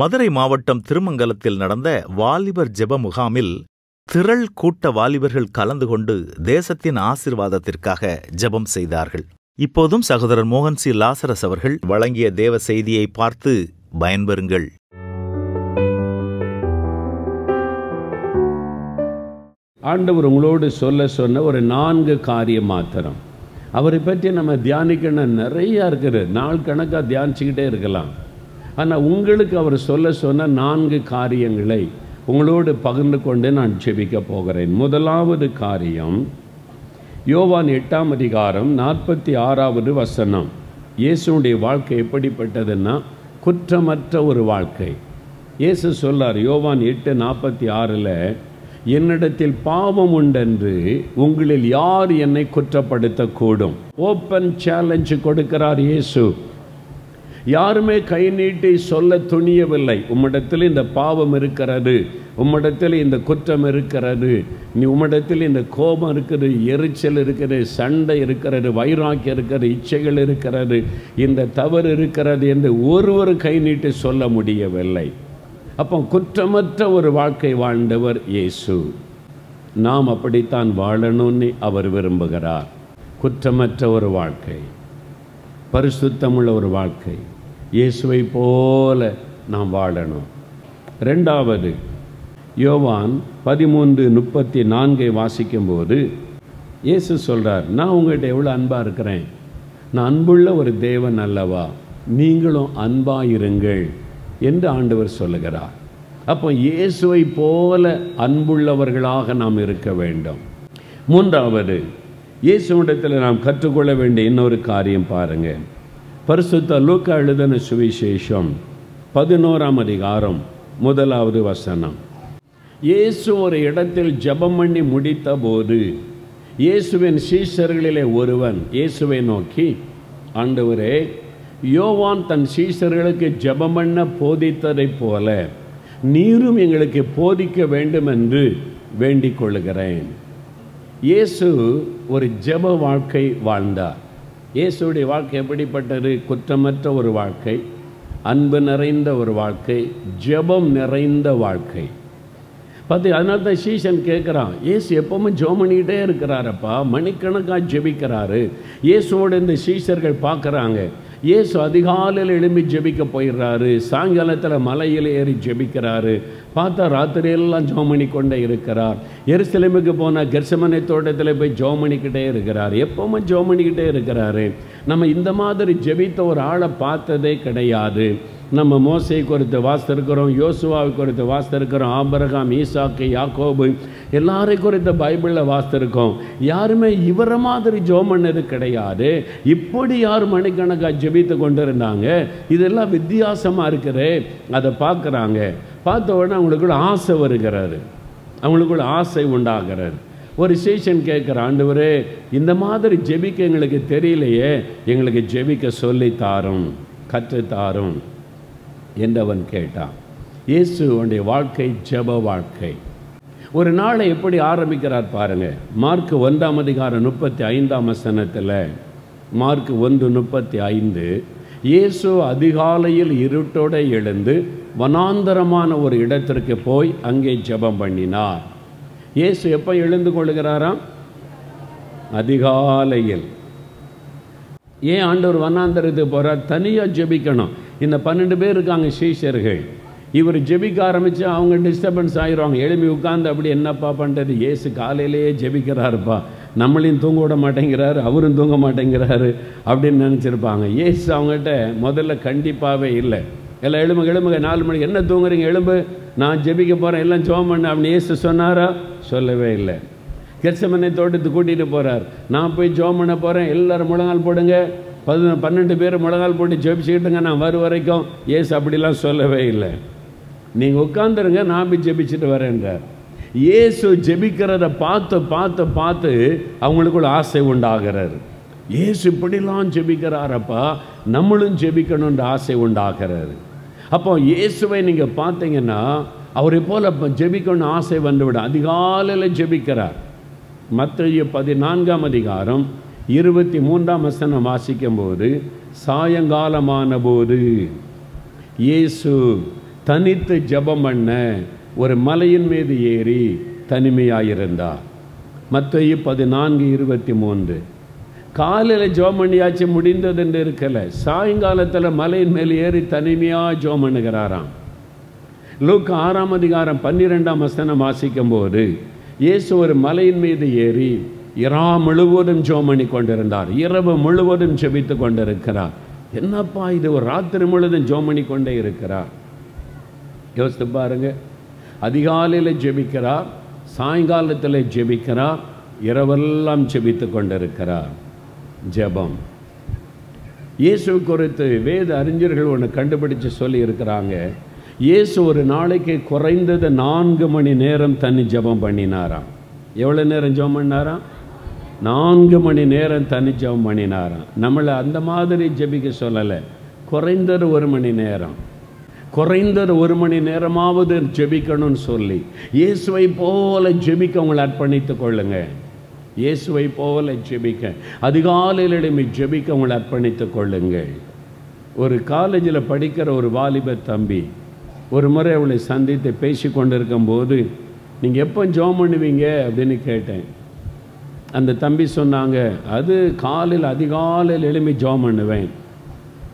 மதுரை மாவட்டம் திருமங்கலத்தில் நடந்த வாலிபர் ஜெப முகாமில் திரள் கூட்ட வாலிபர்கள் கலந்து கொண்டு தேசத்தின் ஆசிர்வாதத்திற்காக ஜெபம் செய்தார்கள். இப்போதும் சகோதரர் மோகன் சி. லாசரஸ் அவர்கள் வழங்கிய தேவ செய்தியை பார்த்து பயன்பெறுங்கள். ஆண்டவர் உங்களோடு சொல்ல சொன்ன ஒரு நான்கு காரியம் மாத்திரம். அவரை பற்றி நம்ம தியானிக்கணும் நிறையா இருக்கிறது நாள் கணக்காக தியானிச்சுக்கிட்டே இருக்கலாம். ஆனால் உங்களுக்கு அவர் சொல்ல சொன்ன நான்கு காரியங்களை உங்களோடு பகிர்ந்து கொண்டு நான் ஜெபிக்க போகிறேன். முதலாவது காரியம் யோவான் எட்டாம் அதிகாரம் நாற்பத்தி ஆறாவது வசனம். இயேசுடைய வாழ்க்கை எப்படிப்பட்டதுன்னா குற்றமற்ற ஒரு வாழ்க்கை. இயேசு சொல்லார் யோவான் எட்டு நாற்பத்தி ஆறில் என்னிடத்தில் பாவம் உண்டென்று உங்களில் யார் என்னை குற்றப்படுத்தக்கூடும்? ஓப்பன் சேலஞ்சு கொடுக்கிறார் இயேசு. யாருமே கை நீட்டி சொல்ல துணியவில்லை. உம்மிடத்தில் இந்த பாவம் இருக்கிறது. உம்மிடத்தில் இந்த குற்றம் இருக்கிறது. நீ உம்மிடத்தில் இந்த கோபம் இருக்குது எரிச்சல் இருக்கிறது சண்டை இருக்கிறது வைராக்கியம் இருக்கிறது இச்சைகள் இருக்கிறது. இந்த தவறு இருக்கிறது என்று ஒருவர் கை நீட்டி சொல்ல முடியவில்லை. அப்போ குற்றமற்ற ஒரு வாழ்க்கை வாழ்ந்தவர் இயேசு. நாம் அப்படித்தான் வாழணும்னு அவர் விரும்புகிறார். குற்றமற்ற ஒரு வாழ்க்கை பரிசுத்தமுள்ள ஒரு வாழ்க்கை இயேசுவை போல நாம் வாழணும். ரெண்டாவது யோவான் பதிமூன்று முப்பத்தி நான்கை வாசிக்கும்போது இயேசு சொல்கிறார் நான் உங்கள்கிட்ட எவ்வளோ அன்பாக இருக்கிறேன். நான் அன்புள்ள ஒரு தேவன் அல்லவா? நீங்களும் அன்பாக இருங்கள் என்று ஆண்டவர் சொல்லுகிறார். அப்போ இயேசுவை போல அன்புள்ளவர்களாக நாம் இருக்க வேண்டும். மூன்றாவது இயேசுவிடத்தில் நாம் கற்றுக்கொள்ள வேண்டிய இன்னொரு காரியம் பாருங்கள் பரிசுத்த லூக்கா எழுதின சுவிசேஷம் பதினோராம் அதிகாரம் முதலாவது வசனம். இயேசு ஒரு இடத்தில் ஜெபம் பண்ணி முடித்த போது இயேசுவின் சீசர்களிலே ஒருவன் இயேசுவை நோக்கி ஆண்டவரே யோவான் தன் சீசர்களுக்கு ஜெபம் பண்ண போதித்ததைப் போல நீரும் எங்களுக்கு போதிக்க வேண்டும் என்று வேண்டிக் கொள்கிறேன் இயேசு ஒரு ஜெப வாழ்க்கை வாழ்ந்தார். இயேசுடைய வாழ்க்கை எப்படிப்பட்டது? குற்றமற்ற ஒரு வாழ்க்கை அன்பு நிறைந்த ஒரு வாழ்க்கை ஜெபம் நிறைந்த வாழ்க்கை. பார்த்து அதனால தான் சீசன் கேட்குறான் ஏசு எப்பவுமே ஜோம் பண்ணிக்கிட்டே இருக்கிறாரப்பா மணிக்கணக்காக ஜெபிக்கிறாரு. இயேசுவோட இந்த சீசர்கள் பார்க்குறாங்க இயேசு அதிகாலையில் எழும்பி ஜெபிக்க போயிடுறாரு. சாயங்காலத்தில் மலையில் ஏறி ஜெபிக்கிறாரு. பார்த்தா ராத்திரியெல்லாம் ஜோம் கொண்டே இருக்கிறார். எருசலேமுக்கு போனால் கெர்சமனை தோட்டத்தில் போய் ஜோமணிக்கிட்டே பண்ணிக்கிட்டே இருக்கிறார். எப்பவுமே ஜோமணிக்கிட்டே பண்ணிக்கிட்டே இருக்கிறாரு. நம்ம இந்த மாதிரி ஜெபித்த ஒரு ஆளை பார்த்ததே கிடையாது. நம்ம மோசை குறித்து வாசித்திருக்கிறோம் யோசுவாவை குறித்து வாசித்திருக்கிறோம் ஆபரகாம் ஈசாக்கு யாக்கோபு எல்லாரை குறித்த பைபிளில் வாசித்திருக்கோம். யாருமே இவரை மாதிரி ஜோம் பண்ணது கிடையாது. இப்படி யார் மணிக்கணக்காக ஜெபித்து கொண்டு இருந்தாங்க இதெல்லாம் வித்தியாசமாக இருக்குது. அதை பார்க்குறாங்க. பார்த்த உடனே அவங்களுக்குள்ள ஆசை வருகிறாரு. அவங்களுக்குள்ள ஆசை உண்டாகிறது ஒரு சேஷன் கேட்குற ஆண்டவரே இந்த மாதிரி ஜெபிக்க எங்களுக்கு தெரியலையே. எங்களுக்கு ஜெபிக்க சொல்லி தாரும். என்றவன் கேட்டான். இயேசு உடைய வாழ்க்கை ஜெப வாழ்க்கை. ஒரு நாளை எப்படி ஆரம்பிக்கிறார் பாருங்க. மார்க் ஒன்றாம் அதிகாரம் முப்பத்தி ஐந்தாம் வசனத்தில் மார்க் ஒன்று முப்பத்தி ஐந்து இயேசு அதிகாலையில் இருட்டோடு எழுந்து வனாந்தரமான ஒரு இடத்திற்கு போய் அங்கே ஜெபம் பண்ணினார். இயேசு எப்போ எழுந்து கொள்கிறாராம்? அதிகாலையில். ஏன் ஆண்டவர் வனாந்தரத்துக்கு போகிறார் தனியாக ஜெபிக்கணும். இந்த பன்னெண்டு பேர் இருக்காங்க சீஷர்கள். இவர் ஜெபிக்க ஆரம்பித்து அவங்க டிஸ்டர்பன்ஸ் ஆகிடுவாங்க எழுப்பி உட்காந்து அப்படி என்னப்பா பண்ணுறது ஏசு காலையிலேயே ஜெபிக்கிறாருப்பா. நம்மளையும் தூங்க விட மாட்டேங்கிறாரு அவரும் தூங்க மாட்டேங்கிறாரு அப்படின்னு நினச்சிருப்பாங்க. ஏசு அவங்ககிட்ட முதல்ல கண்டிப்பாகவே இல்லை. எல்லாம் எழும்புங்க எழும்புங்க நாலு மணிக்கு என்ன தூங்குறீங்க? எலும்பு நான் ஜெபிக்க போகிறேன் எல்லாம் ஜோம் பண்ண அப்படின்னு ஏசு சொன்னாரா? சொல்லவே இல்லை. கெர்சமனை தோட்டத்துக்கு கூட்டிகிட்டு போகிறார் நான் போய் ஜோம் பண்ண போகிறேன் எல்லோரும் முழங்கால் போடுங்க. பதினொன்று பன்னெண்டு பேர் முழங்கால் போட்டு ஜெபிச்சுக்கிட்டுங்க நான் வரும் வரைக்கும். ஏசு அப்படிலாம் சொல்லவே இல்லை. நீங்கள் உட்காந்துருங்க நான் போய் ஜெபிச்சுட்டு வரேன்றார். இயேசு ஜெபிக்கிறத பார்த்து பார்த்து பார்த்து அவங்களுக்குள்ள ஆசை உண்டாகிறார். இயேசு இப்படிலாம் ஜெபிக்கிறாரப்பா நம்மளும் ஜெபிக்கணுன்ற ஆசை உண்டாகிறாரு. அப்போ இயேசுவை நீங்கள் பார்த்தீங்கன்னா அவரை போல் இப்போ ஜெபிக்கணும்னு ஆசை வந்துவிடும். அதிகாலையில் ஜெபிக்கிறார். மற்ற பதினான்காம் அதிகாரம் இருபத்தி மூன்றாம் வசனம் வாசிக்கும் போது சாயங்காலமான போது இயேசு தனித்து ஜெபம் பண்ண ஒரு மலையின் மீது ஏறி தனிமையாயிருந்தார். மத்திய பதினான்கு இருபத்தி மூன்று. காலையில் ஜோம் பண்ணியாச்சு முடிந்ததுன்னு இருக்கலை இருக்கல சாயங்காலத்தில் மலையின் மேல் ஏறி தனிமையாக ஜோம் பண்ணுகிறாராம் லூக்கு ஆறாம் அதிகாரம் பன்னிரெண்டாம் வசனம் வாசிக்கும் போது இயேசு ஒரு மலையின் மீது ஏறி இரா முழுவதும் ஜோம் பண்ணி கொண்டிருந்தார். இரவு முழுவதும் ஜெபித்து கொண்டிருக்கிறார். என்னப்பா இது? ஒரு ராத்திரி முழுவதும் ஜோம் பண்ணி கொண்டே இருக்கிறார். யோசித்து பாருங்க. அதிகாலையில் ஜெபிக்கிறார் சாயங்காலத்தில் ஜெபிக்கிறார் இரவெல்லாம் ஜெபித்து கொண்டிருக்கிறார். ஜெபம். இயேசு குறித்து வேத அறிஞர்கள் ஒன்று கண்டுபிடிச்சு சொல்லி இருக்கிறாங்க இயேசு ஒரு நாளைக்கு குறைந்தது நான்கு மணி நேரம் தண்ணி ஜெபம் பண்ணினாராம். எவ்வளோ நேரம் ஜபம் பண்ணாராம்? நான்கு மணி நேரம் தனி ஜெபம் பண்ணினாராம். நம்மளை அந்த மாதிரி ஜெபிக்க சொல்லலை. குறைந்தது ஒரு மணி நேரம். குறைந்தது ஒரு மணி நேரமாவது ஜெபிக்கணும்னு சொல்லி இயேசுவை போல ஜெபிக்க உங்களை அர்ப்பணித்துக் கொள்ளுங்க. இயேசுவை போல ஜெபிக்க அதிகாலையில் எழுப்பி ஜெபிக்க உங்களை அர்ப்பணித்துக் கொள்ளுங்கள் ஒரு காலேஜில் படிக்கிற ஒரு வாலிப தம்பி ஒரு முறை அவளை சந்தித்து பேசி கொண்டிருக்கும் போது நீங்கள் எப்போ ஜோம் பண்ணுவீங்க? அப்படின்னு கேட்டேன். அந்த தம்பி சொன்னாங்க அது காலையில் அதிகாலையில் எழும்பி ஜோம் பண்ணுவேன்.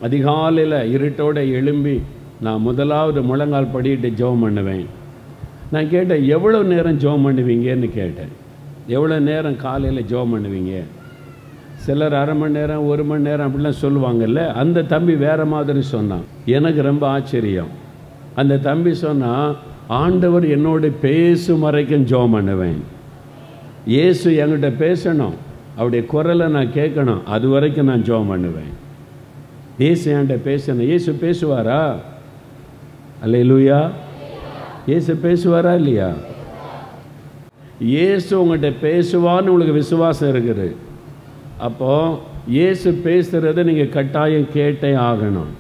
அதிகாலையில் இருட்டோட எழும்பி நான் முதலாவது முழங்கால் படிக்கிட்டு ஜோம் பண்ணுவேன். நான் கேட்டேன் எவ்வளோ நேரம் ஜோம் பண்ணுவீங்கன்னு கேட்டேன். எவ்வளோ நேரம் காலையில் ஜெபம் பண்ணுவீங்க? சிலர் அரை மணி நேரம் ஒரு மணி நேரம் அப்படிலாம் சொல்லுவாங்கல்ல அந்த தம்பி வேறு மாதிரி சொன்னான். எனக்கு ரொம்ப ஆச்சரியம். அந்த தம்பி சொன்னால் ஆண்டவர் என்னோடு பேசும் வரைக்கும் ஜெபம் பண்ணுவேன். இயேசு என்கிட்ட பேசணும். அவருடைய குரலை நான் கேட்கணும். அது வரைக்கும் நான் ஜோம் பண்ணுவேன். இயேசு என்கிட்ட பேசணும். இயேசு பேசுவாரா? அல்ல லூயா இயேசு பேசுவாரா இல்லையா? இயேசு உங்கள்கிட்ட பேசுவான்னு உங்களுக்கு விசுவாசம் இருக்குது. அப்போ இயேசு பேசுகிறத நீங்கள் கட்டாயம் கேட்டே ஆகணும்.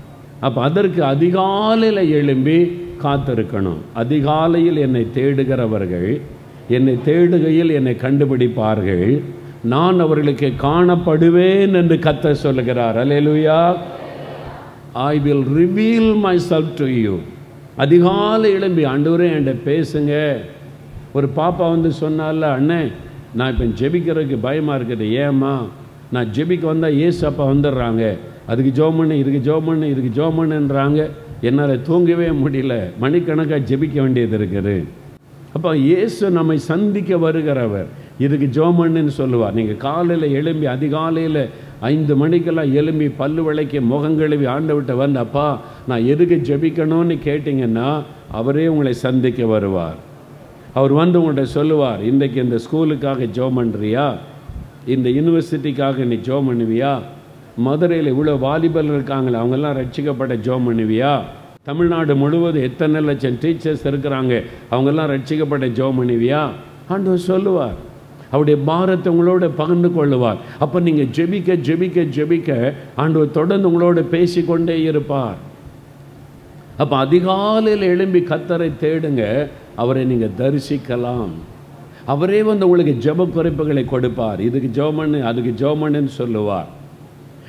அப்போ அதற்கு அதிகாலையில் எழும்பி காத்திருக்கணும். அதிகாலையில் என்னை தேடுகிறவர்கள் என்னை தேடுகையில் என்னை கண்டுபிடிப்பார்கள். நான் அவர்களுக்கு காணப்படுவேன் என்று கத்த சொல்லுகிறார். Alleluia I will reveal myself to you அதிகாலை எழும்பி ஆண்டவரே என்கிட்ட பேசுங்க. ஒரு பாப்பா வந்து சொன்னால அண்ணே நான் இப்போ ஜெபிக்கிறதுக்கு பயமாக இருக்குது. ஏம்மா? நான் ஜெபிக்க வந்தால் ஏசு அப்பா வந்துடுறாங்க. அதுக்கு ஜோமண்ணு இதுக்கு ஜோமண்ணு இதுக்கு ஜோமண்ணுன்றாங்க என்னால் தூங்கவே முடியல. மணிக்கணக்காக ஜெபிக்க வேண்டியது இருக்குது. அப்போ இயேசு நம்மை சந்திக்க வருகிறவர். இதுக்கு ஜோமன்னு சொல்லுவார். நீங்கள் காலையில் எழும்பி அதிகாலையில் ஐந்து மணிக்கெல்லாம் எழும்பி பல்லு விளக்கி முகங்கழுவி ஆண்டவிட்ட வந்து அப்பா நான் எதுக்கு ஜெபிக்கணும்னு கேட்டிங்கன்னா அவரே உங்களை சந்திக்க வருவார். அவர் வந்து உங்கள்கிட்ட சொல்லுவார் இன்றைக்கு இந்த ஸ்கூலுக்காக ஜோ பண்ணுறியா இந்த யூனிவர்சிட்டிக்காக நீ ஜோ பண்ணுவியா மதுரையில் இவ்வளோ வாலிபர்கள் இருக்காங்களே அவங்கெல்லாம் ரட்சிக்கப்பட்ட ஜோ பண்ணுவியா தமிழ்நாடு முழுவதும் எத்தனை லட்சம் டீச்சர்ஸ் இருக்கிறாங்க? அவங்கெல்லாம் ரட்சிக்கப்பட்ட ஜோ மனைவியா ஆண்டவர் சொல்லுவார். அவருடைய பாரத்தை உங்களோட பகிர்ந்து கொள்ளுவார். அப்போ நீங்கள் ஜெபிக்க ஜெபிக்க ஜெபிக்க ஆண்டவர் தொடர்ந்து உங்களோட பேசிக்கொண்டே இருப்பார். அப்போ அதிகாலையில் எழும்பி கத்தரை தேடுங்க. அவரை நீங்கள் தரிசிக்கலாம். அவரே வந்து உங்களுக்கு ஜெப குறைப்புகளை கொடுப்பார். இதுக்கு ஜோமன்னு அதுக்கு ஜோமன்னு சொல்லுவார்.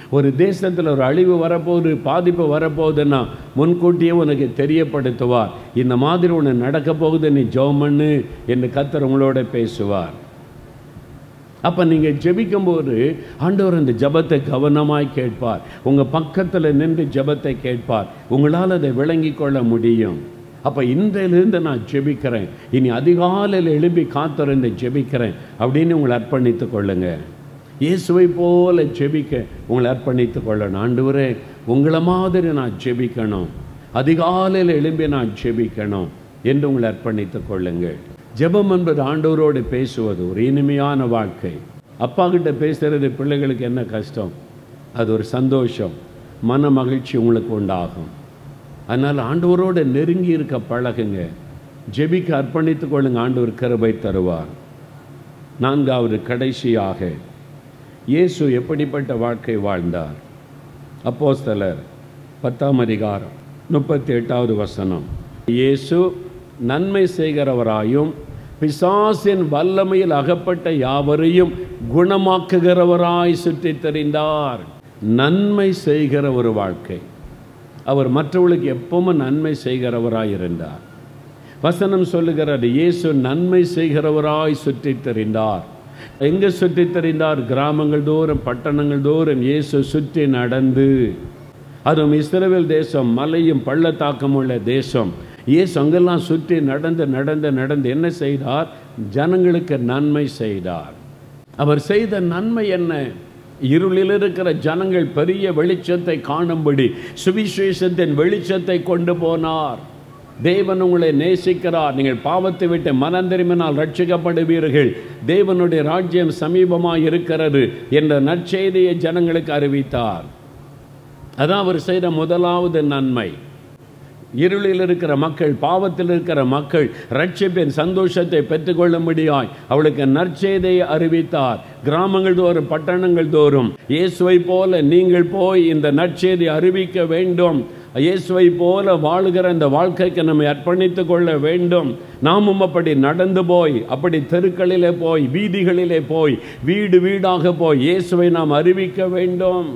ஒரு தேசத்தில் ஒரு அழிவு வரப்போகுது பாதிப்பு வரப்போகுதுன்னா முன்கூட்டியே உனக்கு தெரியப்படுத்துவார். இந்த மாதிரி ஒன்று நடக்க போகுது நீ ஜோமன்னு என்று கத்தர் உங்களோட பேசுவார். அப்போ நீங்கள் ஜெபிக்கும்போது ஆண்டவர் அந்த ஜபத்தை கவனமாய் கேட்பார். உங்கள் பக்கத்தில் நின்று ஜபத்தை கேட்பார். உங்களால் அதை விளங்கி கொள்ள முடியும். அப்போ இன்றையிலிருந்து நான் ஜெபிக்கிறேன். இனி அதிகாலையில் எழுப்பி காத்திருந்து ஜெபிக்கிறேன் அப்படின்னு உங்களை அர்ப்பணித்து கொள்ளுங்கள் இயேசுவை போல ஜெபிக்க உங்களை அர்ப்பணித்து கொள்ளணும். ஆண்டவரே உங்களை மாதிரி நான் ஜெபிக்கணும். அதிகாலையில் எழும்பி நான் ஜெபிக்கணும் என்று உங்களை அர்ப்பணித்துக் கொள்ளுங்கள். ஜெபம் என்பது ஆண்டவரோடு பேசுவது ஒரு இனிமையான வாழ்க்கை. அப்பா கிட்ட பேசுறது பிள்ளைகளுக்கு என்ன கஷ்டம்? அது ஒரு சந்தோஷம். மன மகிழ்ச்சி உங்களுக்கு உண்டாகும். அதனால் ஆண்டவரோடு நெருங்கி இருக்க பழகுங்க. ஜெபிக்க அர்ப்பணித்துக் கொள்ளுங்க. ஆண்டவர் கருபை தருவார். நான்காவது கடைசியாக இயேசு எப்படிப்பட்ட வாழ்க்கை வாழ்ந்தார்? அப்போஸ்தலர் பத்தாம் அதிகாரம் முப்பத்தி எட்டாவது வசனம். இயேசு நன்மை செய்கிறவராயும் பிசாசின் வல்லமையில் அகப்பட்ட யாவரையும் குணமாக்குகிறவராய் சுற்றி தெரிந்தார் நன்மை செய்கிற ஒரு வாழ்க்கை. அவர் மற்றவர்களுக்கு எப்பவும் நன்மை செய்கிறவராய் இருந்தார். வசனம் சொல்லுகிறது இயேசு நன்மை செய்கிறவராய் சுற்றி தெரிந்தார் எங்கே சுற்றி தெரிந்தார்? கிராமங்கள் தோறும் பட்டணங்கள் தோறும் இயேசு சுற்றி நடந்து. அதுவும் இஸ்ரேல் தேசம் மலையும் பள்ளத்தாக்கம் உள்ள தேசம். இயேசு அங்கெல்லாம் சுற்றி நடந்து நடந்து நடந்து என்ன செய்தார்? ஜனங்களுக்கு நன்மை செய்தார். அவர் செய்த நன்மை என்ன? இருளில் இருக்கிற ஜனங்கள் பெரிய வெளிச்சத்தை காணும்படி சுவிசேஷத்தின் வெளிச்சத்தை கொண்டு போனார். தேவன் உங்களை நேசிக்கிறார். நீங்கள் பாவத்தை விட்டு மனம் திரும்பினால் ரட்சிக்கப்படுவீர்கள். தேவனுடைய ராஜ்யம் சமீபமாக இருக்கிறது என்ற நற்செய்தியை ஜனங்களுக்கு அறிவித்தார். அதான் அவர் செய்த முதலாவது நன்மை. இருளில் இருக்கிற மக்கள் பாவத்தில் இருக்கிற மக்கள் ரட்சிப்பின் சந்தோஷத்தை பெற்றுக்கொள்ளும்படியாய் அவளுக்கு நற்செய்தியை அறிவித்தார். கிராமங்கள் தோறும் பட்டணங்கள் தோறும் இயேசுவை போல நீங்கள் போய் இந்த நற்செய்தி அறிவிக்க வேண்டும். இயேசுவை போல வாழுகிற இந்த வாழ்க்கைக்கு நம்மை அர்ப்பணித்துக் கொள்ள வேண்டும். நாமும் அப்படி நடந்து போய் அப்படி தெருக்களிலே போய் வீதிகளிலே போய் வீடு வீடாக போய் இயேசுவை நாம் அறிவிக்க வேண்டும்.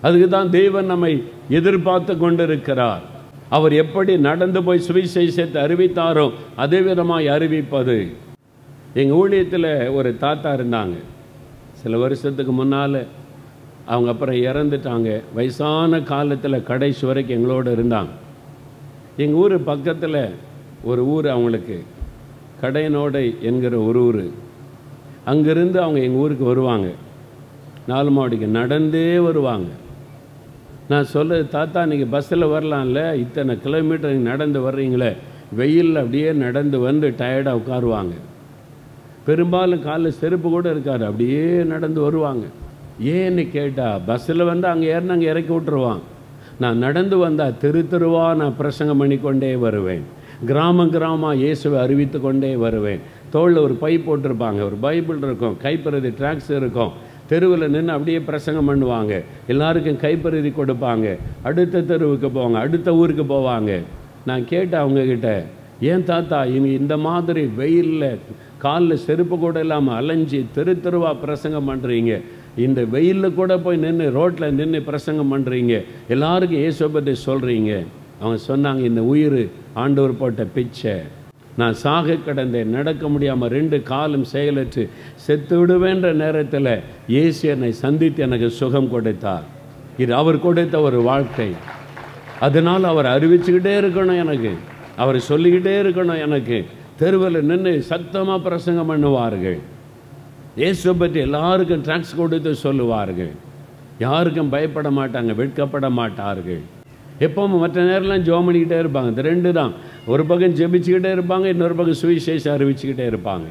அதுக்கு தான் தேவன் நம்மை எதிர்பார்த்து கொண்டிருக்கிறார். அவர் எப்படி நடந்து போய் சுவிசேஷத்தை அறிவித்தாரோ அதே விதமாய் அறிவிப்பது. எங்கள் ஊழியத்தில் ஒரு தாத்தா இருந்தாங்க. சில வருஷத்துக்கு முன்னால் அவங்க அப்புறம் இறந்துட்டாங்க. வயசான காலத்தில் கடைசி வரைக்கும் எங்களோட இருந்தாங்க. எங்கள் ஊர் பக்கத்தில் ஒரு ஊர் அவங்களுக்கு. கடையனோடை என்கிற ஒரு ஊர். அங்கேருந்து அவங்க எங்கள் ஊருக்கு வருவாங்க. நாலு மாவடிக்கு நடந்தே வருவாங்க. நான் சொல்ல தாத்தா நீங்கள் பஸ்ஸில் வரலாம்ல? இத்தனை கிலோமீட்டர் நடந்து வர்றீங்களே? வெயிலில் அப்படியே நடந்து வந்து டயர்டாக உட்காருவாங்க. பெரும்பாலும் காலில் செருப்பு கூட இருக்காது. அப்படியே நடந்து வருவாங்க. ஏன்னு கேட்டால் பஸ்ஸில் வந்து அங்கே ஏறினா அங்கே இறக்கி விட்டுருவான். நான் நடந்து வந்தால் தெரு தெருவாக நான் பிரசங்கம் பண்ணிக்கொண்டே வருவேன். கிராம கிராமம் இயேசுவை அறிவித்து கொண்டே வருவேன். தோளில் ஒரு பை போட்டிருப்பாங்க. ஒரு பைபிள் இருக்கும். கைப்பிரதி ட்ராக்ஸ் இருக்கும். தெருவில் நின்று அப்படியே பிரசங்கம் பண்ணுவாங்க. எல்லாருக்கும் கைப்பருதி கொடுப்பாங்க. அடுத்த தெருவுக்கு போவாங்க அடுத்த ஊருக்கு போவாங்க. நான் கேட்டேன் அவங்கக்கிட்ட ஏன் தாத்தா இனி இந்த மாதிரி வெயிலில் காலில் செருப்பு கூட இல்லாமல் அலைஞ்சி தெரு தெருவா பிரசங்கம் பண்ணுறீங்க இந்த வெயிலில் கூட போய் நின்று ரோட்டில் நின்று பிரசங்கம் பண்ணுறீங்க எல்லாருக்கும் இயேசுவை பற்றி சொல்கிறீங்க அவங்க சொன்னாங்க இந்த உயிர் ஆண்டவர் போட்ட பிச்சை. நான் சாக கடந்தேன். நடக்க முடியாமல் ரெண்டு காலும் செயலற்று செத்து விடுவேன்ற நேரத்தில் இயேசு என்னை சந்தித்து எனக்கு சுகம் கொடுத்தார். இது அவர் கொடுத்த ஒரு வாழ்க்கை. அதனால் அவர் அறிவிச்சுக்கிட்டே இருக்கணும் எனக்கு. அவர் சொல்லிக்கிட்டே இருக்கணும் எனக்கு. தெருவில் நின்று சத்தமாக பிரசங்கம் பண்ணுவார்கள். இயேசுவை பற்றி எல்லாருக்கும் ட்ராக்ஸ் கொடுத்து சொல்லுவார்கள். யாருக்கும் பயப்பட மாட்டாங்க வெட்கப்பட மாட்டார்கள். எப்பவும் மற்ற நேரம்லாம் ஜோம் பண்ணிக்கிட்டே இருப்பாங்க. இந்த ரெண்டு தான். ஒரு பக்கம் ஜெபிச்சுக்கிட்டே இருப்பாங்க இன்னொரு பக்கம் சுவிசேஷம் அறிவிச்சுக்கிட்டே இருப்பாங்க.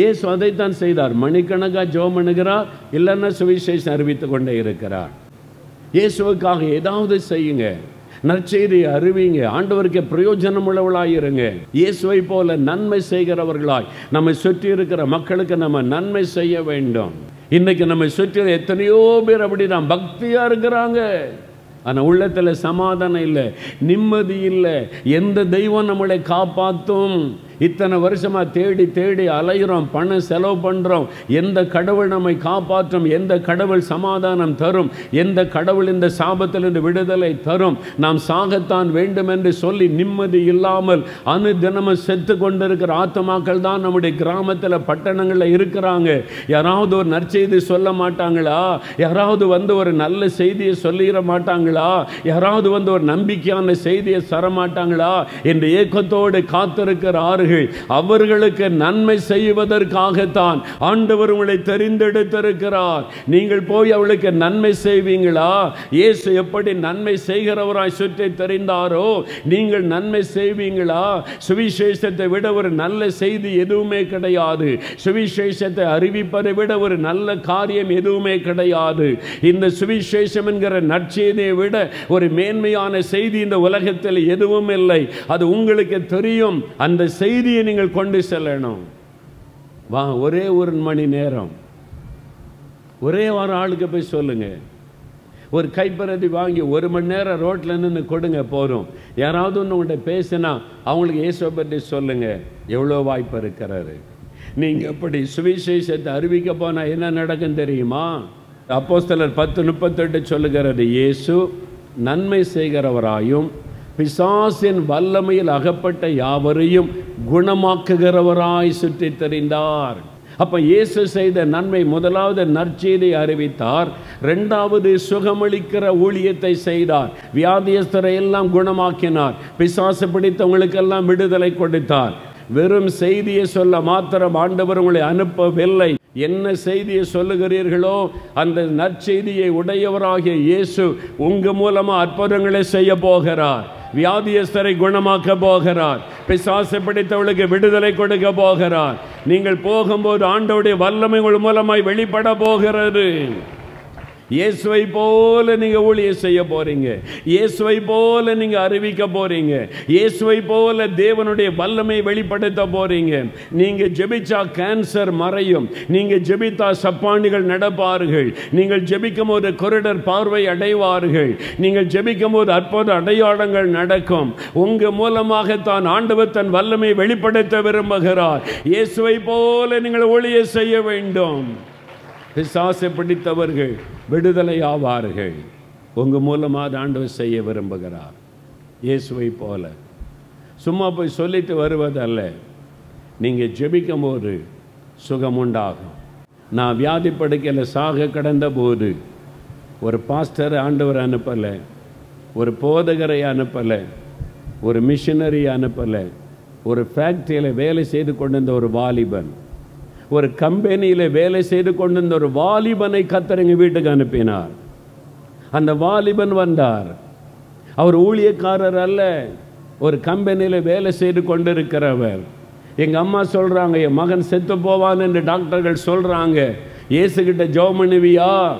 இயேசு அதைத்தான் செய்தார். மணிக்கணக்காக ஜோம் பண்ணுகிறார் இல்லைன்னா சுவிசேஷம் அறிவித்து கொண்டே இருக்கிறார். இயேசுவுக்காக ஏதாவது செய்யுங்க. நற்செய்தியை அறிவிங்க. ஆண்டவருக்கு பிரயோஜனம் உள்ளவளாயிருங்க இயேசுவை போல நன்மை செய்கிறவர்களாய் நம்மை சுற்றி இருக்கிற மக்களுக்கு நம்ம நன்மை செய்ய வேண்டும். இன்னைக்கு நம்மை சுற்றி எத்தனையோ பேர் அப்படி தான் பக்தியா இருக்கிறாங்க. ஆனால் உள்ளத்தில் சமாதானம் இல்லை நிம்மதி இல்லை. எந்த தெய்வம் நம்மளை காப்பாற்றும் இத்தனை வருஷமாக தேடி தேடி அலைகிறோம் பணம் செலவு பண்ணுறோம் எந்த கடவுள் நம்மை காப்பாற்றும் எந்த கடவுள் சமாதானம் தரும் எந்த கடவுள் இந்த சாபத்திலிருந்து விடுதலை தரும். நாம் சாகத்தான் வேண்டும் என்று சொல்லி நிம்மதி இல்லாமல் அனு தினமும் செத்து கொண்டிருக்கிற ஆத்மாக்கள் தான் நம்முடைய கிராமத்தில் பட்டணங்களில் இருக்கிறாங்க. யாராவது ஒரு நற்செய்தி சொல்ல மாட்டாங்களா? யாராவது வந்து ஒரு நல்ல செய்தியை சொல்லிட மாட்டாங்களா? யாராவது வந்து ஒரு நம்பிக்கையான செய்தியை தர மாட்டாங்களா? என்று ஏக்கத்தோடு காத்திருக்கிறார்கள் அவர்களுக்கு நன்மை செய்வதற்காகத்தான் ஆண்டவர் உங்களை தெரிந்தெடுத்திருக்கிறார். நீங்கள் போய் அவளுக்கு நன்மை செய்வீங்களா? இயேசு எப்படி நன்மை செய்கிறவராய் சுற்றி தெரிந்தாரோ நீங்கள் நன்மை செய்வீங்களா? சுவிசேஷத்தை விட ஒரு நல்ல செய்தி எதுவுமே கிடையாது. சுவிசேஷத்தை அறிவிப்பதை விட ஒரு நல்ல காரியம் எதுவுமே கிடையாது. இந்த சுவிசேஷம் என்கிற நற்செய்தியை விட ஒரு மேன்மையான செய்தி இந்த உலகத்தில் எதுவும் இல்லை. அது உங்களுக்கு தெரியும். அந்த செய்தி செய்தியை நீங்கள் கொண்டு செல்லணும். வா ஒரே ஒரு மணி நேரம். ஒரே வாரம் ஆளுக்கு போய் சொல்லுங்க. ஒரு கைப்பரதி வாங்கி ஒரு மணி நேரம் ரோட்டில் நின்று கொடுங்க போதும். யாராவது ஒன்று உங்கள்கிட்ட பேசினா அவங்களுக்கு இயேசுவை பற்றி சொல்லுங்க. எவ்வளோ வாய்ப்பு இருக்கிறாரு நீங்கள் எப்படி சுவிசேஷத்தை அறிவிக்க போனால் என்ன நடக்கும் தெரியுமா? அப்போஸ்தலர் பத்து முப்பத்தெட்டு சொல்லுகிறது இயேசு நன்மை செய்கிறவராயும் பிசாசின் வல்லமையில் அகப்பட்ட யாவரையும் குணமாக்குகிறவராய் சுற்றித் தெரிந்தார் அப்ப இயேசு செய்த நன்மை முதலாவது நற்செய்தி அறிவித்தார். இரண்டாவது சுகமளிக்கிற ஊழியத்தை செய்தார். வியாதியஸ்தரை எல்லாம் குணமாக்கினார். பிசாசு பிடித்தவங்களுக்கெல்லாம் விடுதலை கொடுத்தார். வெறும் செய்தியை சொல்ல மாத்திரம் ஆண்டவர் உங்களை அனுப்பவில்லை. என்ன செய்தியை சொல்லுகிறீர்களோ அந்த நற்செய்தியை உடையவராகிய இயேசு உங்க மூலமா அற்புதங்களை செய்ய போகிறார். வியாதியஸ்தரை குணமாக்க போகிறார். பிசாசை பிடித்தவளுக்கு விடுதலை கொடுக்க போகிறார். நீங்கள் போகும்போது ஆண்டவுடைய வல்லமை உங்கள் மூலமாய் வெளிப்பட போகிறது. இயேசுவை போல நீங்க ஊழிய செய்ய போறீங்க. இயேசுவை போல நீங்க அறிவிக்க போறீங்க. இயேசுவை போல தேவனுடைய வல்லமை வெளிப்படுத்த போறீங்க. நீங்க ஜெபிச்சா கேன்சர் மறையும். நீங்க ஜெபித்தா சப்பானிகள் நடப்பார்கள். நீங்கள் ஜெபிக்கும் போது குருடர் பார்வை அடைவார்கள். நீங்கள் ஜெபிக்கும் போது அற்புத அடையாளங்கள் நடக்கும். உங்க மூலமாக தான் ஆண்டவர் தன் வல்லமை வெளிப்படுத்த விரும்புகிறார். இயேசுவை போல நீங்கள் ஊழியம் செய்ய வேண்டும். பிசாசை பிடித்தவர்கள் விடுதலை ஆவார்கள் உங்கள் மூலமாக ஆண்டவர் செய்ய விரும்புகிறார். இயேசுவை போல. சும்மா போய் சொல்லிட்டு வருவதல்ல. நீங்கள் ஜெபிக்கும் போது சுகம் உண்டாகும். நான் வியாதி படுக்கையில் சாக கடந்த போது ஒரு பாஸ்டர் ஆண்டவர் அனுப்பலை ஒரு போதகரை அனுப்பலை ஒரு மிஷினரி அனுப்பலை ஒரு ஃபேக்ட்ரியில் வேலை செய்து கொண்டிருந்த ஒரு வாலிபன் ஒரு கம்பெனியில் வேலை செய்து கொண்டிருந்த ஒரு வாலிபனை கத்தர் எங்கள் வீட்டுக்கு அனுப்பினார். அந்த வாலிபன் வந்தார். அவர் ஊழியக்காரர் அல்ல ஒரு கம்பெனியில் வேலை செய்து கொண்டிருக்கிறவர். எங்கள் அம்மா சொல்கிறாங்க என் மகன் செத்து போவான் என்று டாக்டர்கள் சொல்கிறாங்க இயேசுகிட்ட ஜெபம் பண்ணுவியா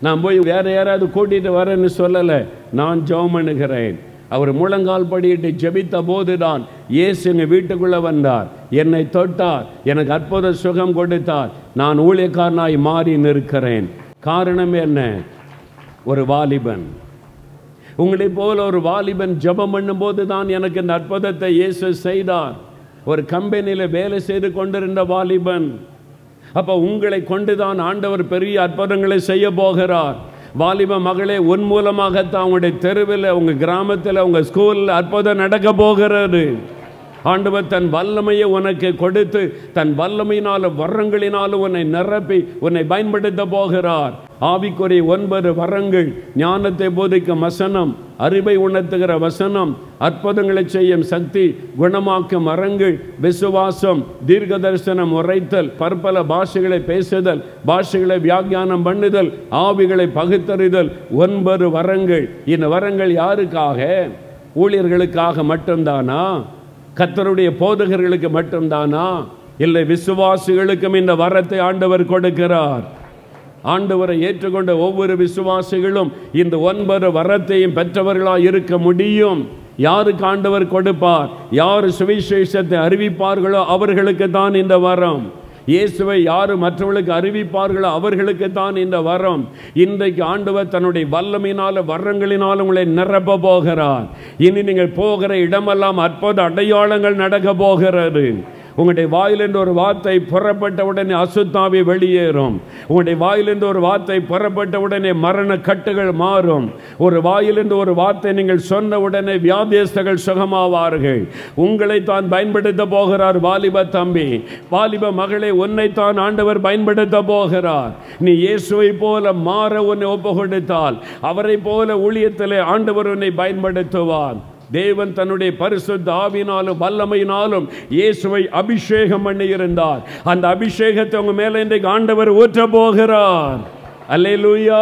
நான் போய் வேற யாராவது கூட்டிகிட்டு வரேன்னு சொல்லலை நான் ஜெபம் பண்ணுகிறேன் அவர் முழங்கால் படியிட்டு ஜெபித்த போதுதான் இயேசு எங்கள் வீட்டுக்குள்ளே வந்தார். என்னை தொட்டார். எனக்கு அற்புத சுகம் கொடுத்தார். நான் ஊழியக்காரனாய் மாறி நிற்கிறேன். காரணம் என்ன? ஒரு வாலிபன். உங்களை போல ஒரு வாலிபன் ஜெபம் பண்ணும்போது தான் எனக்கு இந்த அற்புதத்தை இயேசு செய்தார். ஒரு கம்பெனியில் வேலை செய்து கொண்டிருந்த வாலிபன். அப்போ உங்களை கொண்டு தான் ஆண்டவர் பெரிய அற்புதங்களை செய்ய போகிறார். வாலிப மகளே உன் மூலமாகத்தான் உங்களுடைய தெருவில் உங்கள் கிராமத்தில் உங்கள் ஸ்கூலில் அற்புதம் நடக்க போகிறது. ஆண்டவர் தன் வல்லமையை உனக்கு கொடுத்து தன் வல்லமையினாலும் வரங்களினாலும் உன்னை நிரப்பி உன்னை பயன்படுத்த போகிறார். ஆவிக்குறை ஒன்பது வரங்கள் ஞானத்தை போதிக்கும் வசனம் அறிவை உணர்த்துகிற வசனம் அற்புதங்களை செய்யும் சக்தி குணமாக்கும் மரங்கள் விசுவாசம் தீர்க்க தரிசனம் உரைத்தல் பற்பல பாஷைகளை பேசுதல் பாஷைகளை வியாக்கியானம் பண்ணுதல் ஆவிகளை பகுத்தறிதல் ஒன்பது வரங்கள். இந்த வரங்கள் யாருக்காக? ஊழியர்களுக்காக மட்டும்தானா? கத்தருடைய போதகர்களுக்கு மட்டும்தானா? இல்லை விசுவாசிகளுக்கும் இந்த வரத்தை ஆண்டவர் கொடுக்கிறார். ஆண்டவரை ஏற்றுக்கொண்ட ஒவ்வொரு விசுவாசிகளும் இந்த ஒன்பது வரத்தையும் பெற்றவர்களாக இருக்க முடியும். யாருக்கு ஆண்டவர் கொடுப்பார்? யார் சுவிசேஷத்தை அறிவிப்பார்களோ அவர்களுக்கு தான் இந்த வரம். இயேசுவை யார் மற்றவர்களுக்கு அறிவிப்பார்களோ அவர்களுக்கு தான் இந்த வரம். இன்றைக்கு ஆண்டவர் தன்னுடைய வல்லமையினால வரங்களினால் உங்களை நிரப்ப போகிறார். இனி நீங்கள் போகிற இடமெல்லாம் அற்புத அடையாளங்கள் நடக்க போகிறது. உங்களுடைய வாயிலிருந்து ஒரு வார்த்தை புறப்பட்ட உடனே அசுத்தாவி வெளியேறும். உங்களுடைய வாயிலிருந்து ஒரு வார்த்தை புறப்பட்ட உடனே மரண கட்டுகள் மாறும். ஒரு வாயிலிருந்து ஒரு வார்த்தை நீங்கள் சொன்ன உடனே வியாதியஸ்தர்கள் சுகமாவார்கள். உங்களை தான் பயன்படுத்த போகிறார் வாலிப தம்பி. வாலிப மகளே உன்னை தான் ஆண்டவர் பயன்படுத்த போகிறார். நீ இயேசுவை போல மாற உன்னை ஒப்பு கொடுத்தால் அவரை போல ஊழியத்திலே ஆண்டவர் உன்னை பயன்படுத்துவார். தேவன் தன்னுடைய பரிசுத்த ஆவினாலும் வல்லமையினாலும் இயேசுவை அபிஷேகம் பண்ணி இருந்தார் அந்த அபிஷேகத்தை உங்க மேல இன்றைக்கு ஆண்டவர் ஊற்ற போகிறார் அல்லேலூயா.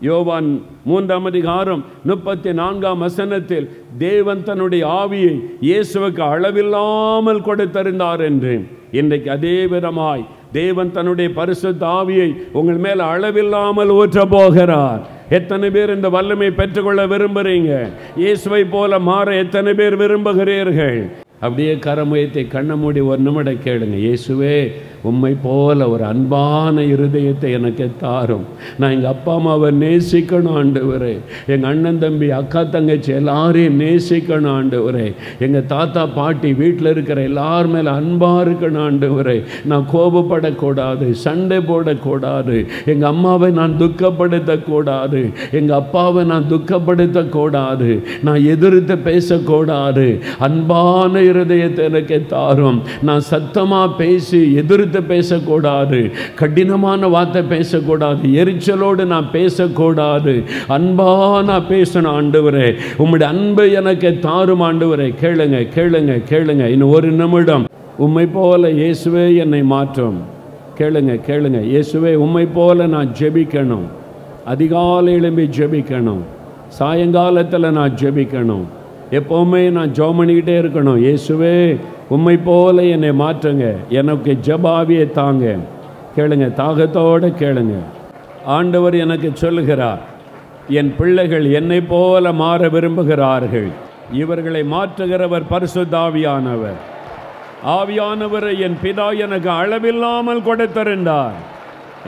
யோவான் மூன்றாம் அதிகாரம் முப்பத்தி நான்காம் வசனத்தில் தேவன் தன்னுடைய ஆவியை இயேசுவுக்கு அளவில்லாமல் கொடுத்திருந்தார் என்று. இன்றைக்கு அதே விதமாய் தேவன் தன்னுடைய பரிசுத்த ஆவியை உங்கள் மேல் அளவில்லாமல் ஊற்ற போகிறார் எத்தனை பேர் இந்த வல்லமை பெற்றுக்கொள்ள விரும்புகிறீங்க இயேசுவை போல மாற எத்தனை பேர் விரும்புகிறீர்கள்? அப்படியே கரமுயத்தை கண்ணை மூடி ஒரு நிமிடம் கேளுங்க. இயேசுவே உண்மை போல ஒரு அன்பான இருதயத்தை எனக்கு தாரும். நான் எங்கள் அப்பா அம்மாவை நேசிக்கணும் ஆண்டவரே. எங்கள் அண்ணன் தம்பி அக்கா தங்கச்சி எல்லாரையும் நேசிக்கணும் ஆண்டவரே. எங்கள் தாத்தா பாட்டி வீட்டில் இருக்கிற எல்லார் மேலே அன்பாக இருக்கணும் ஆண்டவரே. நான் கோபப்படக்கூடாது சண்டை போடக்கூடாது. எங்கள் அம்மாவை நான் துக்கப்படுத்தக்கூடாது. எங்கள் அப்பாவை நான் துக்கப்படுத்தக்கூடாது. நான் எதிர்த்து பேசக்கூடாது. அன்பான இருதயத்தை எனக்கு தாரும். நான் சத்தமாக பேசி எதிர்த்து பேசக்கூடாது. கடினமான வார்த்தை பேசக்கூடாது. எரிச்சலோடு நான் பேசக்கூடாது. அன்பா நான் பேசணும் ஆண்டவரே உம்முடைய அன்பு எனக்கு தாரும் ஆண்டவரே. கேளுங்க கேளுங்க கேளுங்க. இன்னும் ஒரு நிமிடம். உம்மை போல இயேசுவே என்னை மாற்றும். கேளுங்க கேளுங்க. இயேசுவே உம்மை போல நான் ஜெபிக்கணும். அதிகாலை எழும்பி ஜெபிக்கணும். சாயங்காலத்தில் நான் ஜெபிக்கணும். எப்போவுமே நான் ஜெபம் பண்ணிக்கிட்டே இருக்கணும். இயேசுவே உண்மை போல என்னை மாற்றுங்க. எனக்கு ஜபாவியை தாங்க. கேளுங்க தாகத்தோடு கேளுங்க. ஆண்டவர் எனக்கு சொல்லுகிறார் என் பிள்ளைகள் என்னை போல மாற விரும்புகிறார்கள். இவர்களை மாற்றுகிறவர் பரிசுத்தாவியானவர். ஆவியானவரை என் பிதா எனக்கு அளவில்லாமல் கொடுத்திருந்தார்.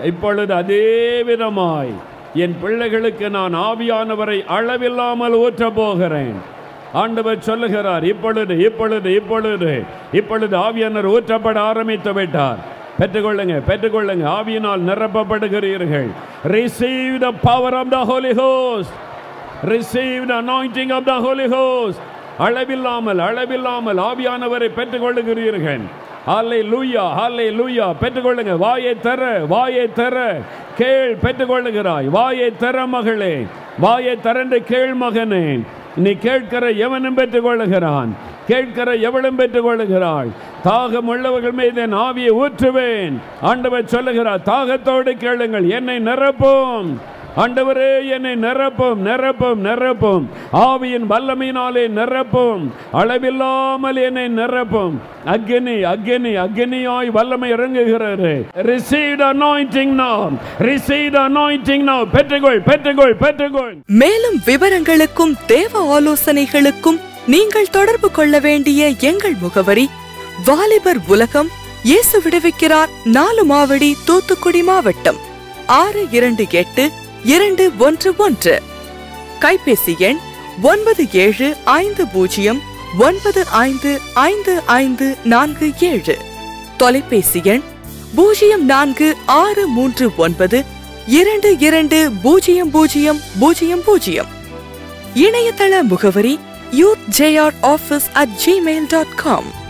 இப்பொழுது அதே விதமாய் என் பிள்ளைகளுக்கு நான் ஆவியானவரை அளவில்லாமல் ஊற்றப் போகிறேன். ஆண்டவர் சொல்லுகிறார் இப்பொழுது இப்பொழுது இப்பொழுது. இப்பொழுது ஆவியானர் ஊற்றப்பட ஆரம்பித்து விட்டார். பெற்றுக்கொள்ளுங்க பெற்றுக்கொள்ளுங்க. ஆவியினால் நிரப்பப்படுகிறீர்கள். Receive the power of the Holy Ghost receive the anointing of the Holy Ghost அளவில்லாமல் அளவில்லாமல் ஆவியானவரை பெற்றுக்கொள்ளுகிறீர்கள். ஹாலே லூயா ஹாலே லூயா பெற்றுக்கொள்ளுங்க. வாயை தர வாயை தர கேள் பெற்றுக்கொள்ளுகிறாய். வாயை தர மகளே. வாயை தரண்டு கேள் மகனே. நீ கேட்கிற எவனும் பெற்றுக்கொள்ளுகிறான்? கேட்கிற எவளும் பெற்றுக்கொள்ளுகிறாள்? தாகம் உள்ளவர்கள் மீது என் ஆவியை ஊற்றுவேன். ஆண்டவர் சொல்லுகிறார் தாகத்தோடு கேளுங்கள் என்னை நிரப்பும். ஆண்டவரே என்னை நிரப்பும் நிரப்பும் நிரப்பும். ஆவியின் வல்லமையினாலே நிரப்பும். அளவில்லாமல் என்னை நிரப்பும். அக்னி அக்னி அக்னியாய் வல்லமை இறங்குகிறது. Receive anointing now. Receive anointing now. பெற்றுக்கொள் பெற்றுக்கொள் பெற்றுக்கொள். மேலும் விவரங்களுக்கும் தேவ ஆலோசனைகளுக்கும் நீங்கள் தொடர்பு கொள்ள வேண்டிய எங்கள் முகவரி வாலிபர் உலகம் இயேசு விடுவிக்கிறார் நாலு மாவடி தூத்துக்குடி மாவட்டம். ஆறு இரண்டு எட்டு இரண்டு ஒன்று ஒன்று. கைபேசி எண் ஒன்பது ஏழு ஐந்து பூஜ்ஜியம் ஒன்பது ஐந்து ஐந்து ஐந்து நான்கு ஏழு. தொலைபேசி எண் பூஜ்ஜியம் நான்கு ஆறு மூன்று ஒன்பது இரண்டு இரண்டு பூஜ்ஜியம் பூஜ்ஜியம் பூஜ்ஜியம் பூஜ்ஜியம். இணையதள முகவரி youth J R office at Gmail dot com